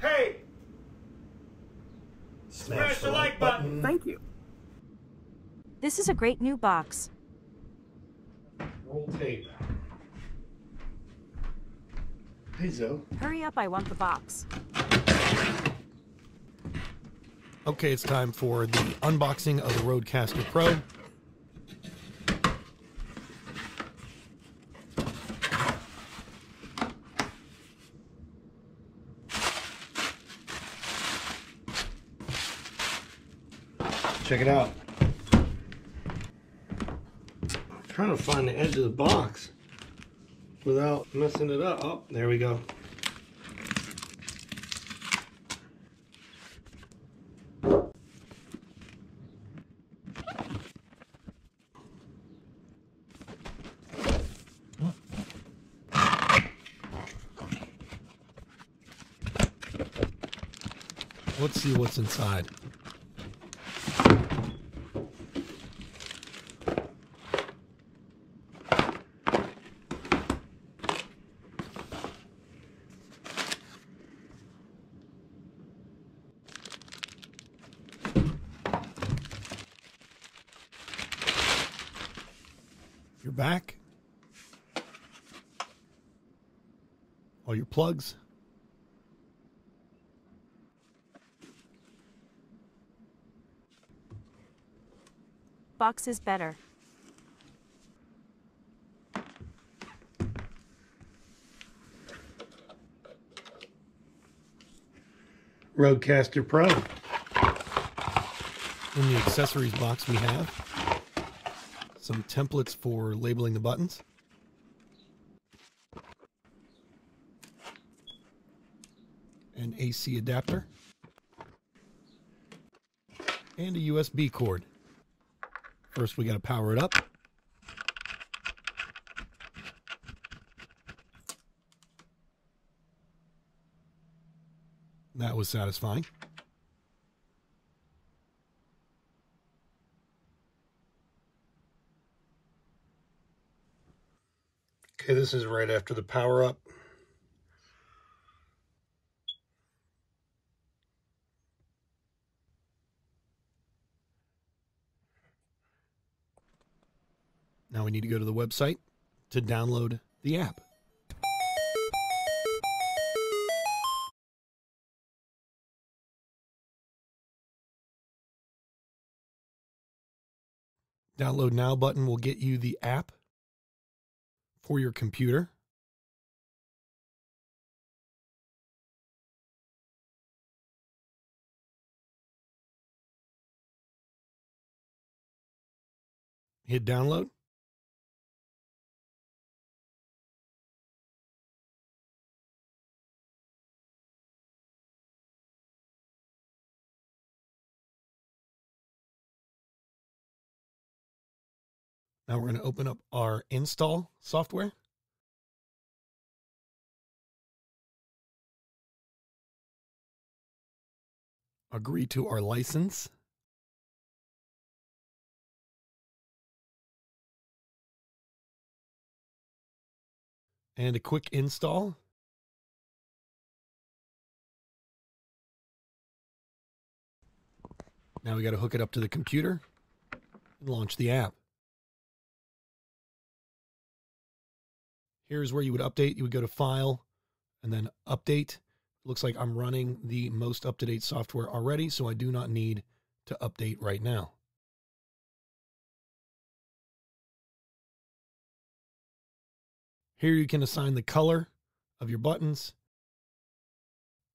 Hey! Smash, the, like button. Thank you. This is a great new box. Roll tape. Hey, Zoe. Hurry up, I want the box. Okay, it's time for the unboxing of the Rodecaster Pro. Check it out. I'm trying to find the edge of the box without messing it up. Oh, there we go. Let's see what's inside. Your back. All your plugs. Box is better. Rodecaster Pro. In the accessories box, we have some templates for labeling the buttons. An AC adapter. And a USB cord. First, we got to power it up. That was satisfying. Okay, this is right after the power up. Now we need to go to the website to download the app. Download now button will get you the app for your computer. Hit download. Now we're going to open up our install software. Agree to our license. And a quick install. Now we got to hook it up to the computer and launch the app. Here's where you would update. You would go to File and then Update. Looks like I'm running the most up to date software already, so I do not need to update right now. Here you can assign the color of your buttons,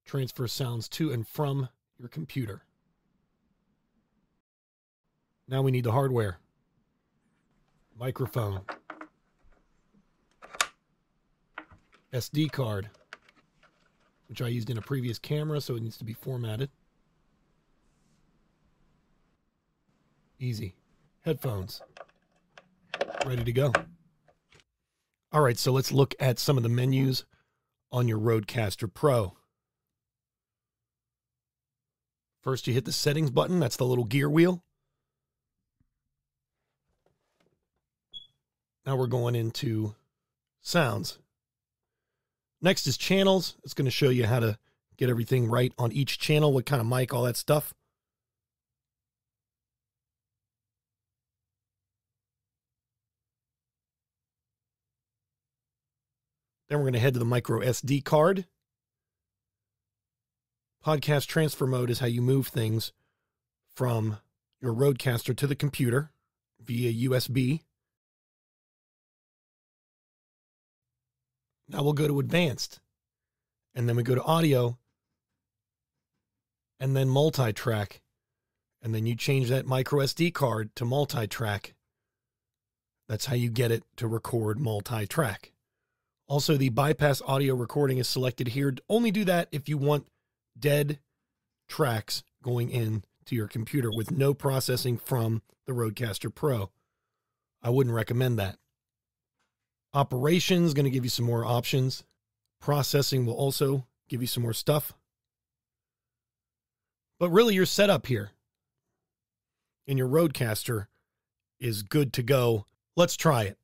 transfer sounds to and from your computer. Now we need the hardware. Microphone. SD card, which I used in a previous camera, so it needs to be formatted. Easy. Headphones. Ready to go. All right, so let's look at some of the menus on your Rodecaster Pro. First, you hit the settings button. That's the little gear wheel. Now we're going into sounds. Next is channels. It's going to show you how to get everything right on each channel, what kind of mic, all that stuff. Then we're going to head to the micro SD card. Podcast transfer mode is how you move things from your Rodecaster to the computer via USB. Now we'll go to advanced. And then we go to audio and then multi track. And then you change that micro SD card to multi track. That's how you get it to record multi track. Also, the bypass audio recording is selected here. Only do that if you want dead tracks going in to your computer with no processing from the Rodecaster Pro. I wouldn't recommend that. Operations going to give you some more options. Processing will also give you some more stuff. But really, your setup here in your Rodecaster is good to go. Let's try it.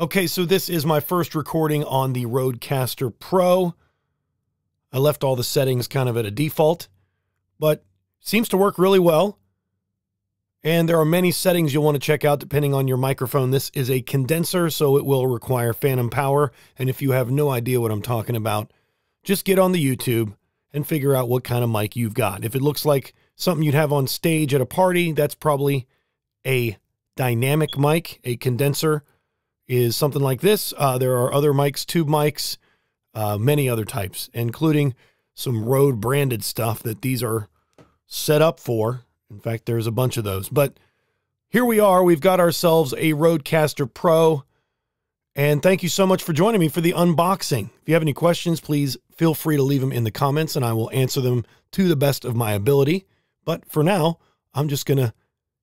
Okay, so this is my first recording on the Rodecaster Pro. I left all the settings kind of at a default, but seems to work really well. And there are many settings you'll want to check out depending on your microphone. This is a condenser, so it will require phantom power. And if you have no idea what I'm talking about, just get on the YouTube and figure out what kind of mic you've got. If it looks like something you'd have on stage at a party, that's probably a dynamic mic, a condenser is something like this. Uh, there are other mics, tube mics, uh, many other types, including some Rode branded stuff that these are set up for. In fact, there's a bunch of those. But here we are. We've got ourselves a Rodecaster Pro. And thank you so much for joining me for the unboxing. If you have any questions, please feel free to leave them in the comments and I will answer them to the best of my ability. But for now, I'm just going to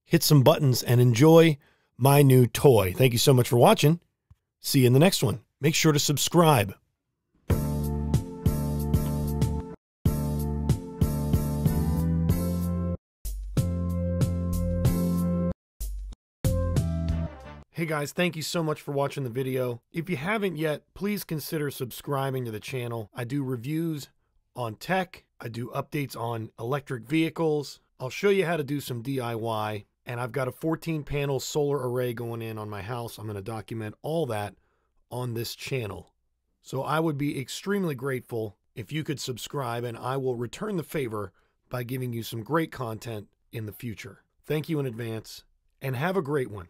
hit some buttons and enjoy my new toy. Thank you so much for watching. See you in the next one. Make sure to subscribe. Hey guys, thank you so much for watching the video. If you haven't yet, please consider subscribing to the channel. I do reviews on tech. I do updates on electric vehicles. I'll show you how to do some DIY and I've got a 14 panel solar array going in on my house. I'm going to document all that on this channel. So I would be extremely grateful if you could subscribe and I will return the favor by giving you some great content in the future. Thank you in advance and have a great one.